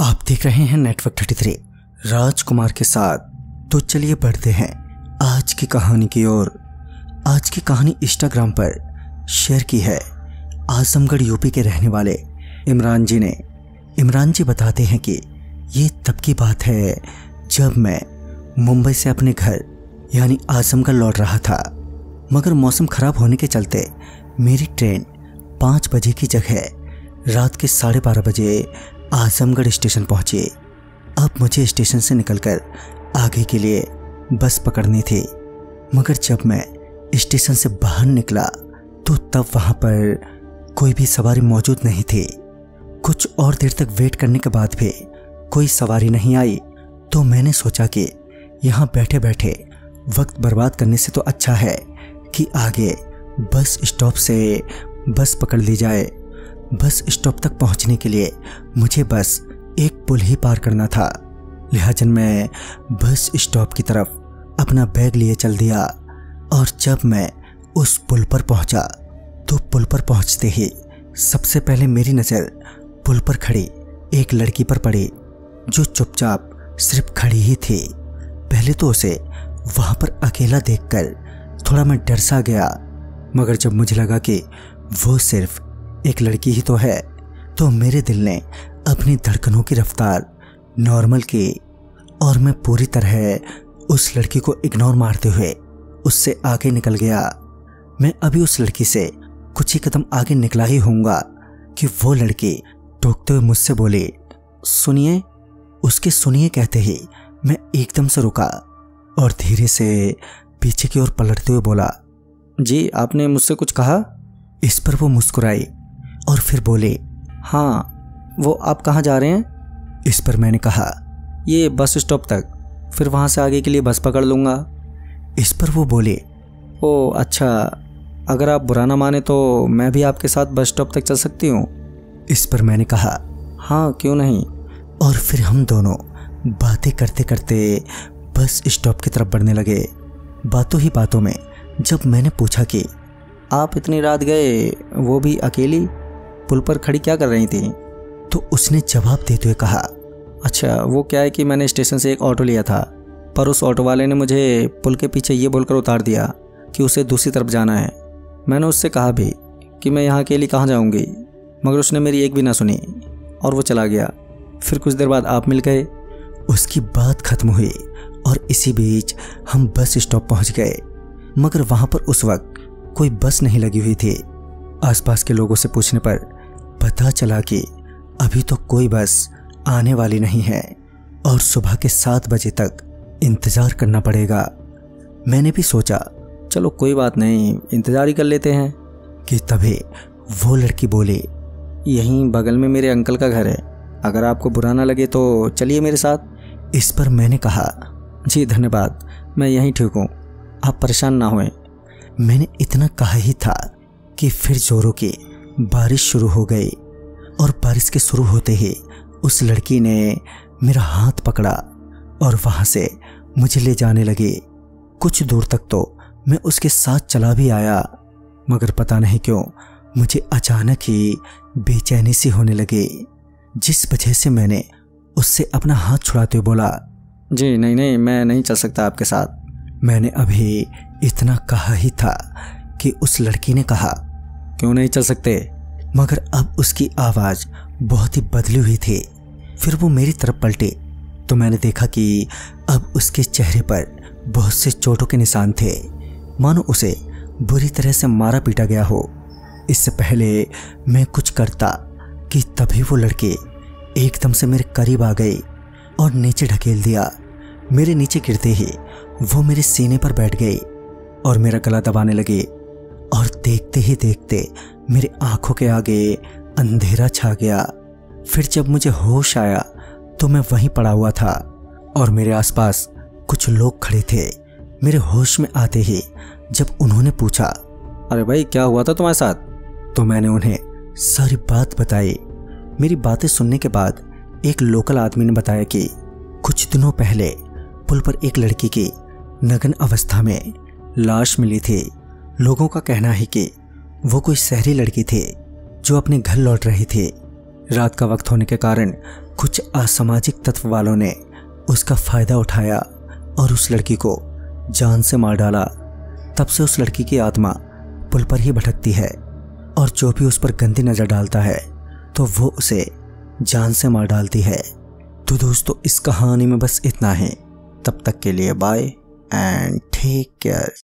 आप देख रहे हैं नेटवर्क थर्टी थ्री। राजकुमार के साथ। तो चलिए बढ़ते हैं आज की कहानी की ओर। आज की कहानी इंस्टाग्राम पर शेयर की है। आजमगढ़ यूपी के रहने वाले इमरान जी ने। इमरान जी बताते हैं कि ये तब की बात है जब मैं मुंबई से अपने घर, यानी आजमगढ़ लौट रहा था। मगर मौसम खराब होने के चलते मेरी ट्रेन पाँच बजे की जगह रात के साढ़े बारह बजे आजमगढ़ स्टेशन पहुँचे। अब मुझे स्टेशन से निकलकर आगे के लिए बस पकड़नी थी। मगर जब मैं स्टेशन से बाहर निकला तो तब वहाँ पर कोई भी सवारी मौजूद नहीं थी। कुछ और देर तक वेट करने के बाद भी कोई सवारी नहीं आई तो मैंने सोचा कि यहाँ बैठे बैठे वक्त बर्बाद करने से तो अच्छा है कि आगे बस स्टॉप से बस पकड़ ली जाए। बस स्टॉप तक पहुँचने के लिए मुझे बस एक पुल ही पार करना था। लिहाजन मैं बस स्टॉप की तरफ़ अपना बैग लिए चल दिया और जब मैं उस पुल पर पहुँचा तो पुल पर पहुँचते ही सबसे पहले मेरी नज़र पुल पर खड़ी एक लड़की पर पड़ी, जो चुपचाप सिर्फ़ खड़ी ही थी। पहले तो उसे वहाँ पर अकेला देखकर थोड़ा मैं डर सा गया, मगर जब मुझे लगा कि वो सिर्फ़ एक लड़की ही तो है। तो मेरे दिल ने अपनी धड़कनों की रफ्तार नॉर्मल की, और मैं पूरी तरह उस लड़की को इग्नोर मारते हुए उससे आगे निकल गया। मैं अभी उस लड़की से कुछ ही कदम आगे निकला ही होऊँगा कि वो लड़की टोकते हुए मुझसे बोली, सुनिए। उसके सुनिए कहते ही मैं एकदम से रुका और धीरे से पीछे की ओर पलटते हुए बोला, जी, आपने मुझसे कुछ कहा? इस पर वो मुस्कुराई और फिर बोले हाँ वो आप कहाँ जा रहे हैं? इस पर मैंने कहा ये बस स्टॉप तक फिर वहाँ से आगे के लिए बस पकड़ लूँगा। इस पर वो बोले ओ अच्छा अगर आप बुरा ना माने तो मैं भी आपके साथ बस स्टॉप तक चल सकती हूँ? इस पर मैंने कहा हाँ क्यों नहीं? और फिर हम दोनों बातें करते करते बस स्टॉप की तरफ़ बढ़ने लगे। बातों ही बातों में जब मैंने पूछा कि आप इतनी रात गए वो भी अकेली? पुल पर खड़ी क्या कर रही थी? तो उसने जवाब देते हुए कहा अच्छा वो क्या है कि मैंने स्टेशन से एक ऑटो लिया था पर उस ऑटो वाले ने मुझे पुल के पीछे ये बोलकर उतार दिया कि उसे दूसरी तरफ़ जाना है। मैंने उससे कहा भी कि मैं यहाँ अकेली कहाँ जाऊँगी मगर उसने मेरी एक भी ना सुनी और वो चला गया। फिर कुछ देर बाद आप मिल गए। उसकी बात खत्म हुई और इसी बीच हम बस स्टॉप पहुँच गए मगर वहाँ पर उस वक्त कोई बस नहीं लगी हुई थी। आसपास के लोगों से पूछने पर पता चला कि अभी तो कोई बस आने वाली नहीं है और सुबह के सात बजे तक इंतज़ार करना पड़ेगा। मैंने भी सोचा, चलो कोई बात नहीं, इंतज़ार ही कर लेते हैं। कि तभी वो लड़की बोली, यहीं बगल में मेरे अंकल का घर है। अगर आपको बुरा ना लगे तो चलिए मेरे साथ। इस पर मैंने कहा, जी, धन्यवाद, मैं यहीं ठीक हूँ, आप परेशान ना होएँ। मैंने इतना कहा ही था कि फिर जोरों की बारिश शुरू हो गई और बारिश के शुरू होते ही उस लड़की ने मेरा हाथ पकड़ा और वहाँ से मुझे ले जाने लगी। कुछ दूर तक तो मैं उसके साथ चला भी आया, मगर पता नहीं क्यों मुझे अचानक ही बेचैनी सी होने लगी। जिस वजह से मैंने उससे अपना हाथ छुड़ाते हुए बोला, जी, नहीं नहीं, मैं नहीं चल सकता आपके साथ। मैंने अभी इतना कहा ही था कि उस लड़की ने कहा क्यों नहीं चल सकते? मगर अब उसकी आवाज़ बहुत ही बदली हुई थी। फिर वो मेरी तरफ़ पलटे। तो मैंने देखा कि अब उसके चेहरे पर बहुत से चोटों के निशान थे। मानो उसे बुरी तरह से मारा पीटा गया हो। इससे पहले मैं कुछ करता कि तभी वो लड़के एकदम से मेरे करीब आ गई और नीचे ढकेल दिया। मेरे नीचे गिरते ही वो मेरे सीने पर बैठ गई और मेरा गला दबाने लगे। और देखते ही देखते मेरे आँखों के आगे अंधेरा छा गया। फिर जब मुझे होश आया तो मैं वहीं पड़ा हुआ था और मेरे आसपास कुछ लोग खड़े थे मेरे होश में आते ही जब उन्होंने पूछा, अरे भाई, क्या हुआ था तुम्हारे साथ? तो मैंने उन्हें सारी बात बताई। मेरी बातें सुनने के बाद एक लोकल आदमी ने बताया कि कुछ दिनों पहले पुल पर एक लड़की की नग्न अवस्था में लाश मिली थी। लोगों का कहना है कि वो कोई शहरी लड़की थी जो अपने घर लौट रही थी। रात का वक्त होने के कारण कुछ असामाजिक तत्व वालों ने उसका फ़ायदा उठाया और उस लड़की को जान से मार डाला। तब से उस लड़की की आत्मा पुल पर ही भटकती है और जो भी उस पर गंदी नज़र डालता है तो वो उसे जान से मार डालती है। तो दोस्तों, इस कहानी में बस इतना है। तब तक के लिए बाय एंड टेक केयर